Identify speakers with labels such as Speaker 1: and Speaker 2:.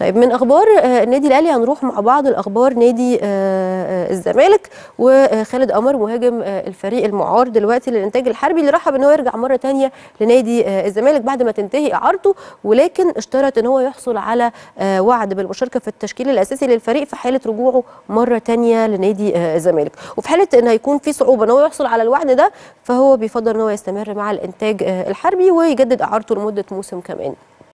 Speaker 1: طيب من أخبار آه، النادي الأهلي هنروح مع بعض الاخبار نادي آه، آه، الزمالك وخالد قمر مهاجم الفريق المعار دلوقتي للإنتاج الحربي اللي رحب إن هو يرجع مرة ثانية لنادي الزمالك بعد ما تنتهي إعارته ولكن اشترط إن هو يحصل على وعد بالمشاركة في التشكيل الأساسي للفريق في حالة رجوعه مرة ثانية لنادي الزمالك. وفي حالة إن هيكون في صعوبة إن هو يحصل على الوعد ده فهو بيفضل إن هو يستمر مع الإنتاج الحربي ويجدد إعارته لمدة موسم كمان.